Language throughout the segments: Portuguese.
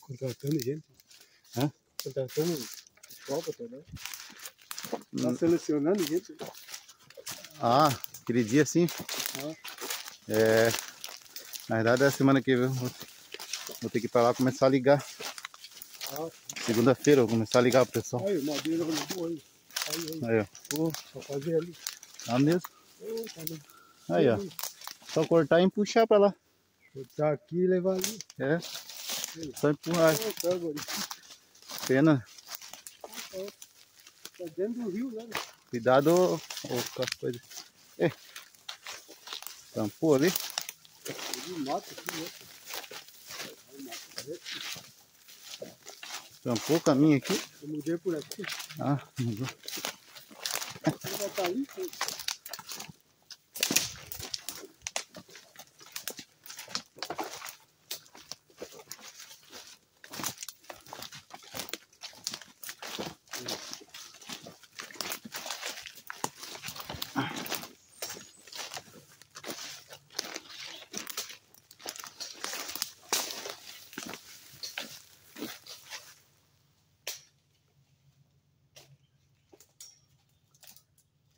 Contratando gente. Hã? Contratando pessoal pra trabalhar. Tá selecionando gente. Ah, aquele dia sim. Ah. É. Na verdade, é a semana que vem vou, vou ter que ir pra lá começar a ligar. Ah, Segunda-feira eu vou começar a ligar pro pessoal. aí, madeira boa aí. Aí, aí. Aí, ó. Só fazer ali. Tá mesmo? Ô, tá ali. Aí, ó. Só cortar e puxar pra lá. Botar aqui e levar ali. É. Só empurrar. Pena. Tá dentro do rio, né? Cuidado ô, com as coisas. É. Tampou ali. Tampou o caminho aqui. Eu mudei por aqui. Ah, mudou. Ele vai estar ali.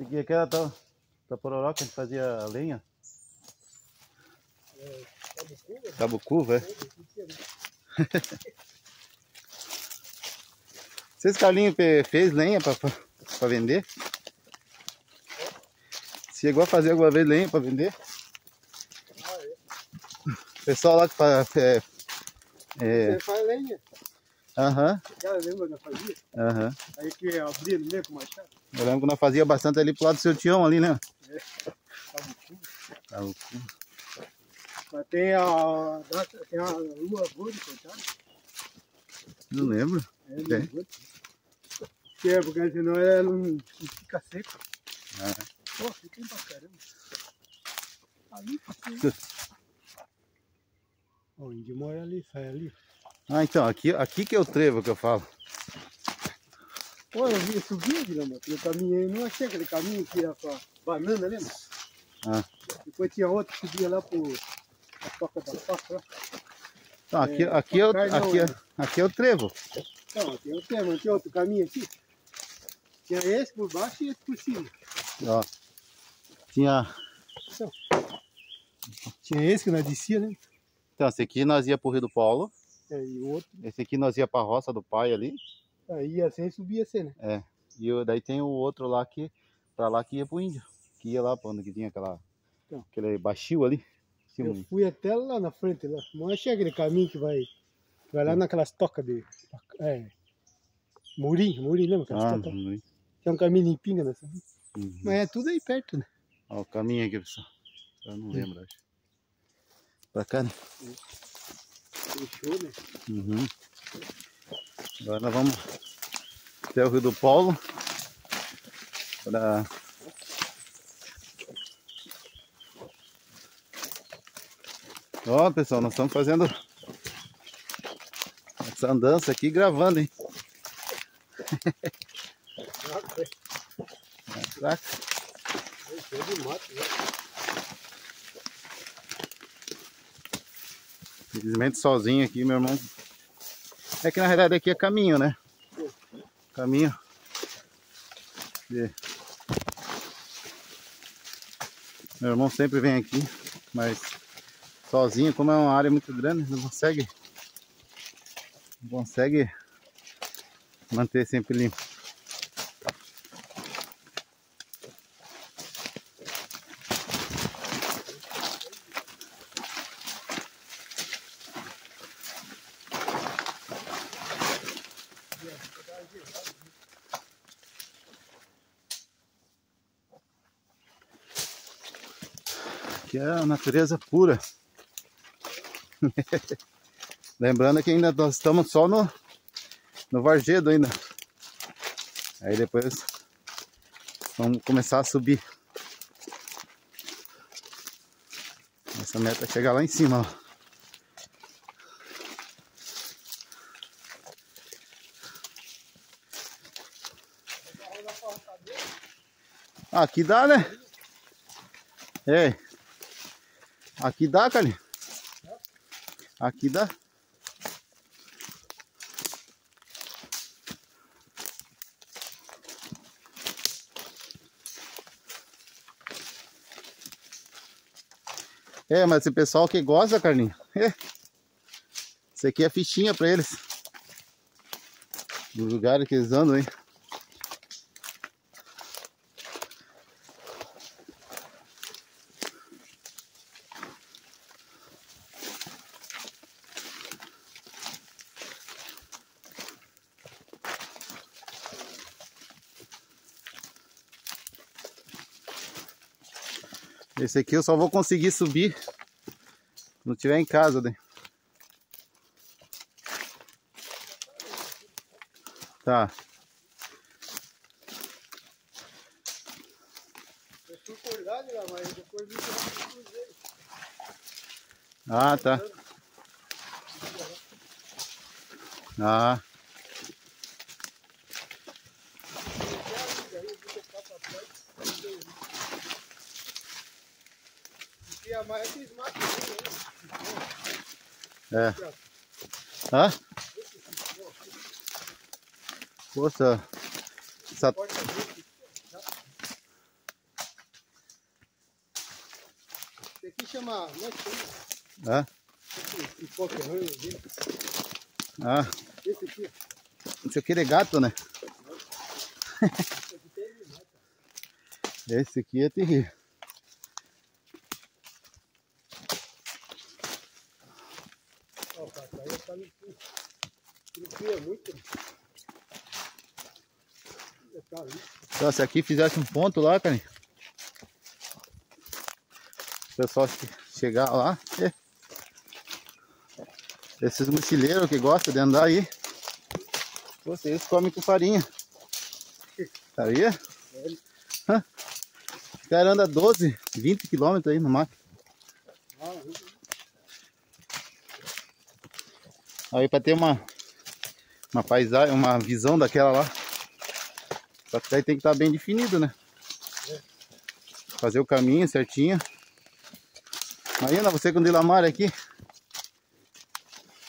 Aqui aquela tá, tá pororó que a gente fazia lenha. Tabucu, velho. Vocês Carlinhos fez lenha pra vender? Chegou a fazer alguma vez lenha pra vender? Pessoal lá que faz. É, é, Você faz lenha. Aham, Cara, lembra que fazia? aham. Aí que abria no meio com machado. Eu lembro que nós fazia bastante ali pro lado do seu Tião ali, né? Tabucu. Tabucu. Mas tem a, tem a lua gorda, coitada. Não lembro. É, Tem. Que é, porque senão ela não, não fica seca. Ah. Pô, fica pra caramba. Ali, fica. Ó, o índio mora ali, sai ali. Ah, então, aqui, aqui que é o trevo que eu falo. Pô, eu vi, eu subi, Guilherme, pelo caminho aí, não achei aquele caminho que ia pra banana, lembra? Ah. Depois tinha outro que subia lá pro a toca da faca lá. Então, aqui, É, aqui, é o, aqui, é, né? aqui é o trevo. Não, tem outro, mas tinha outro caminho aqui. Tinha esse por baixo e esse por cima. Ó. Tinha. Tinha esse que nós descia, né? Então, esse aqui nós ia pro Rio do Paulo. É, e outro, Esse aqui nós ia pra roça do pai ali. aí ia assim e subia assim, né? E o- daí tem o outro lá que. Pra lá que ia pro índio. Que ia lá pra onde que tinha aquela. Então. Aquele baixio ali. Sim, Eu fui até lá na frente, lá. Não achei aquele caminho que vai, que vai lá naquelas tocas de. É. Murim, Murim, lembra? Aquelas ah, tocas? uhum. Tem um caminho limpinho nessa. Uhum. Mas é tudo aí perto, né? Ó, o caminho aqui, pessoal. Eu não lembro, acho. Pra cá, né? Fechou, né? Uhum. Agora nós vamos até o Rio do Paulo. Pra... Ó, pessoal, nós estamos fazendo essa andança aqui gravando, hein? Caraca. Né? Infelizmente sozinho aqui, meu irmão. É que na realidade aqui é caminho, né? Caminho. de- Meu irmão sempre vem aqui, mas sozinho, como é uma área muito grande, não consegue. Não consegue manter sempre limpo. Que é a natureza pura. Lembrando que ainda nós estamos só no, no Vargedo ainda. Aí depois vamos começar a subir. Nossa meta é chegar lá em cima. ó. Aqui dá, né? É. Aqui dá, Cali. Aqui dá. É, mas esse pessoal que gosta, Carlinhos. É. Isso aqui é fichinha pra eles. Do lugar que eles andam, hein? Esse aqui eu só vou conseguir subir quando estiver em casa, né? Tá. Não. Ah, tá. Ah, E a mais esses matos é. Hã? Poxa. Essa... é que chama? Hã? Esse pokerrão dele. Ah, Esse aqui. esse aqui é gato, né? Esse aqui tem. Esse aqui é terrível. Ó, o papai tá no cu. Ele cria muito. Tá. Então, se aqui fizesse um ponto lá, cara. O pessoal che- chegar lá. é. Esses mochileiros que gostam de andar aí. Vocês comem com farinha. Sabia? Hã? O cara anda 12, 20 quilômetros aí no. Ah, Aí pra ter uma, uma paisagem, uma visão daquela lá. Só que daí tem que estar bem definido, né? Fazer o caminho certinho. Imagina você com o Dilamar aqui.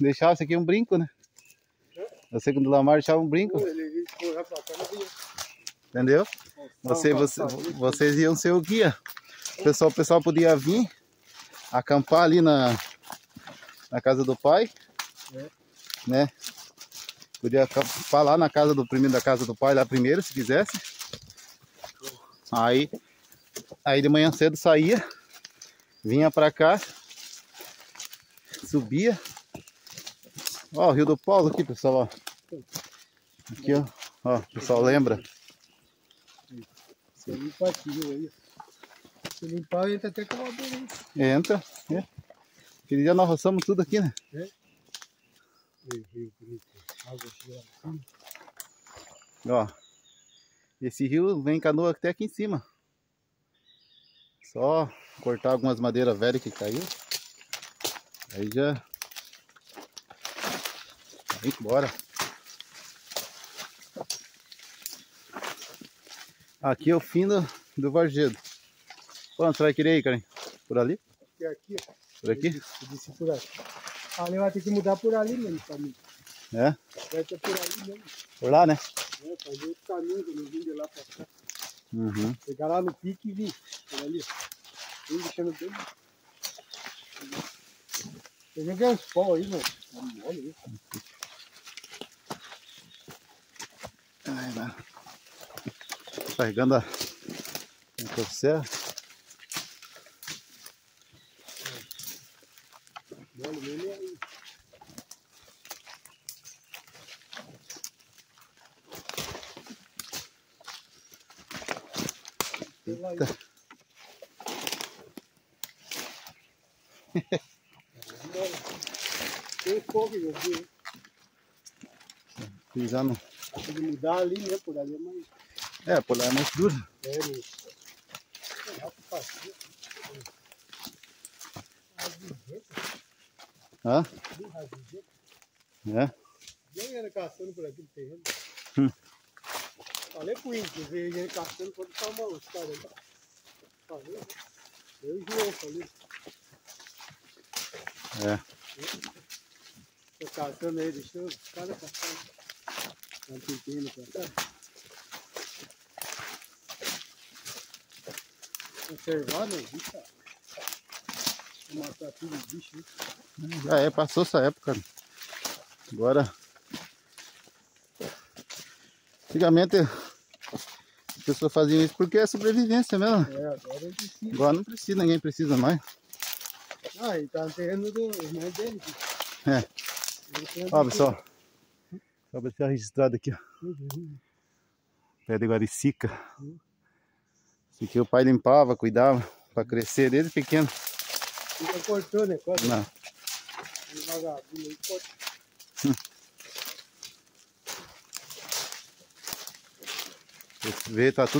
Deixar isso aqui um brinco, né? Você com o Dilamar deixava um brinco, entendeu? Você, você, vocês iam ser o guia. O pessoal, o pessoal podia vir acampar ali na, na casa do pai, É. né? Podia lá na casa do primeiro da casa do pai lá primeiro, se quisesse. Aí, aí de manhã cedo saía, vinha pra cá, subia. Ó, o Rio do Paulo aqui, pessoal, ó. Aqui, ó. Ó, o pessoal lembra. Você limpa aqui, aí? Se limpar, entra até com uma beleza. Entra. É. Aquele dia nós roçamos tudo aqui, né? Rio, rio bonito. Ó. Esse rio vem canoa até aqui em cima. Só cortar algumas madeiras velhas que caiu. Aí já. Aí embora. Aqui é o fim do, do Vargedo. Quando você vai querer ir, Karen? Por ali? Aqui, ó. Por aqui? Eu disse por aqui. Ali vai ter que mudar por ali mesmo, caminho. É? Vai ter por ali mesmo. Por lá, né? Né? Fazer outro caminho, que eu vim de lá pra cá. Uhum. Chegar lá no pique e vir. Por ali. Vim deixando bem. Eu joguei uns pau aí, mano. Tá mole, viu? Ai, lá. Carregando a motosserra. Mole mesmo é aí. Eita. Tem eu vi. hein? Pisando. Tem que mudar ali, né? Por ali é mais. É, por lá é mais duro. É, meu. É rápido, fácil. Hã? É. Nem era caçando por aqui no terreno. Hum. Falei pro índio, veio ele caçando, pode ficar uma os caras aí. Falei, né? Eu e o João, falei. É. Tô caçando aí, deixou os caras caçando. Tá pequeno pra cá. Conservar, não vi, cara. Matar tudo os bichos. né? Já é, passou essa época. Agora. Antigamente as pessoas faziam isso porque é sobrevivência mesmo. É, agora preciso. Agora não precisa, ninguém precisa mais. Ah, e tá no terreno do irmão dele. É. Ele Ó, pessoal. Só pra deixar registrado aqui, ó. Uhum. Pé de guaricica. Esse aqui o pai limpava, cuidava pra crescer desde pequeno. Ele cortou, né? Corta. Não. Ele vagabundo aí, corta. Esse veio, tá tudo